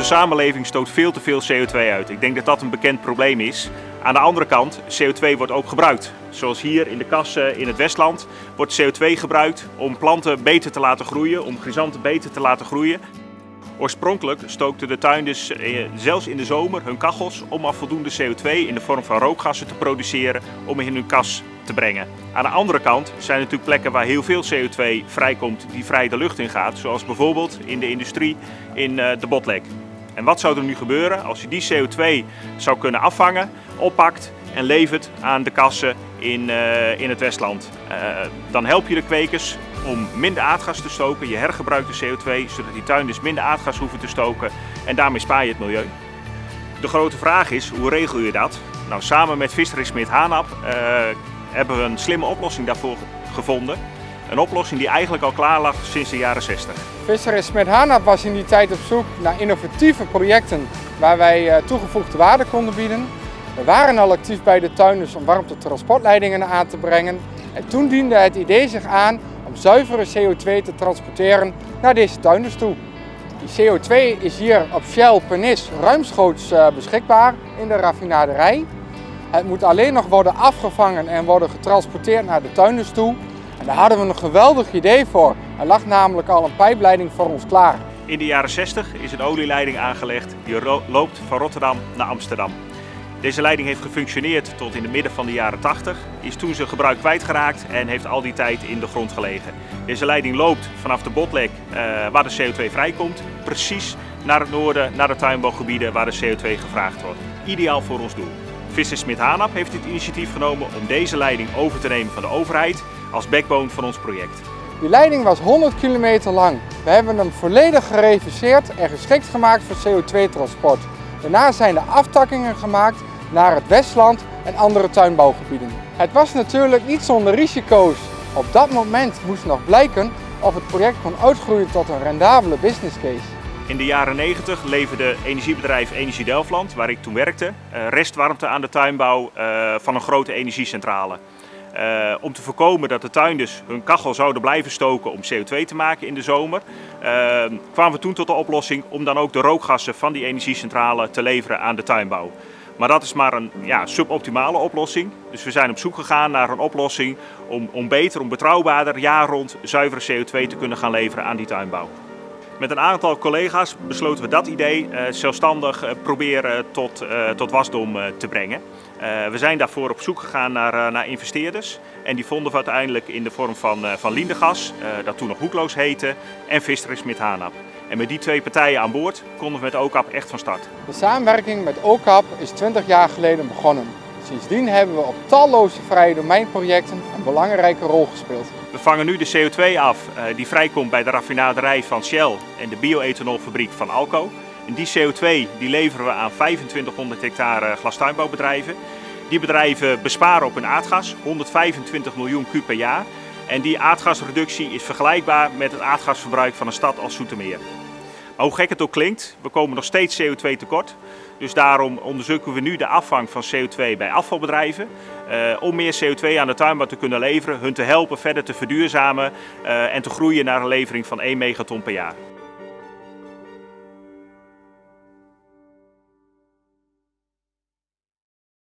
Onze samenleving stoot veel te veel CO2 uit. Ik denk dat dat een bekend probleem is. Aan de andere kant, CO2 wordt ook gebruikt. Zoals hier in de kassen in het Westland wordt CO2 gebruikt om planten beter te laten groeien, om chrysanten beter te laten groeien. Oorspronkelijk stookten de tuinders eh, zelfs in de zomer hun kachels om af voldoende CO2 in de vorm van rookgassen te produceren om in hun kas te brengen. Aan de andere kant zijn er natuurlijk plekken waar heel veel CO2 vrijkomt die vrij de lucht in gaat, zoals bijvoorbeeld in de industrie in eh, de Botlek. En wat zou er nu gebeuren als je die CO2 zou kunnen afvangen, oppakt en levert aan de kassen in, uh, in het Westland? Dan help je de kwekers om minder aardgas te stoken. Je hergebruikt de CO2 zodat die tuinders minder aardgas hoeven te stoken en daarmee spaar je het milieu. De grote vraag is, hoe regel je dat? Nou, samen met Vissery Smit Hanap uh, hebben we een slimme oplossing daarvoor gevonden. Een oplossing die eigenlijk al klaar lag sinds de jaren 60. Vissery Smit Hanap was in die tijd op zoek naar innovatieve projecten waar wij toegevoegde waarde konden bieden. We waren al actief bij de tuinders om warmte-transportleidingen aan te brengen. En toen diende het idee zich aan om zuivere CO2 te transporteren naar deze tuinders toe. Die CO2 is hier op Shell Pernis ruimschoots eh, beschikbaar in de raffinaderij. Het moet alleen nog worden afgevangen en worden getransporteerd naar de tuinders toe. En daar hadden we een geweldig idee voor. Er lag namelijk al een pijpleiding voor ons klaar. In de jaren 60 is een olieleiding aangelegd die loopt van Rotterdam naar Amsterdam. Deze leiding heeft gefunctioneerd tot in het midden van de jaren 80, is toen zijn gebruik kwijtgeraakt en heeft al die tijd in de grond gelegen. Deze leiding loopt vanaf de botlek uh, waar de CO2 vrijkomt, precies naar het noorden, naar de tuinbouwgebieden waar de CO2 gevraagd wordt. Ideaal voor ons doel. Visser Smit Hanap heeft het initiatief genomen om deze leiding over te nemen van de overheid als backbone van ons project. Die leiding was 100 kilometer lang. We hebben hem volledig gereviseerd en geschikt gemaakt voor CO2-transport. Daarna zijn er aftakkingen gemaakt naar het Westland en andere tuinbouwgebieden. Het was natuurlijk niet zonder risico's. Op dat moment moest nog blijken of het project kon uitgroeien tot een rendabele business case. In de jaren 90 leverde energiebedrijf Energie Delftland, waar ik toen werkte, eh, restwarmte aan de tuinbouw eh, van een grote energiecentrale. Uh, om te voorkomen dat de tuinders hun kachel zouden blijven stoken om CO2 te maken in de zomer, kwamen we toen tot de oplossing om dan ook de rookgassen van die energiecentrale te leveren aan de tuinbouw. Maar dat is maar een ja, suboptimale oplossing. Dus we zijn op zoek gegaan naar een oplossing om, om beter, om betrouwbaarder, jaar rond zuivere CO2 te kunnen gaan leveren aan die tuinbouw. Met een aantal collega's besloten we dat idee uh, zelfstandig uh, proberen tot, uh, tot wasdom te brengen. we zijn daarvoor op zoek gegaan naar, naar investeerders en die vonden we uiteindelijk in de vorm van, van Lindegas, dat toen nog Hoekloos heette, en Visseris met Hanap. En met die twee partijen aan boord konden we met OCAP echt van start. De samenwerking met OCAP is 20 jaar geleden begonnen. Sindsdien hebben we op talloze vrije domeinprojecten een belangrijke rol gespeeld. We vangen nu de CO2 af uh, die vrijkomt bij de raffinaderij van Shell en de bioethanolfabriek van Alco. En die CO2 die leveren we aan 2500 hectare glastuinbouwbedrijven. Die bedrijven besparen op hun aardgas 125 miljoen kub per jaar. En die aardgasreductie is vergelijkbaar met het aardgasverbruik van een stad als Zoetermeer. Hoe gek het ook klinkt, we komen nog steeds CO2 tekort. Dus daarom onderzoeken we nu de afvang van CO2 bij afvalbedrijven. Uh, om meer CO2 aan de tuinbouw te kunnen leveren, hun te helpen verder te verduurzamen uh, en te groeien naar een levering van 1 megaton per jaar.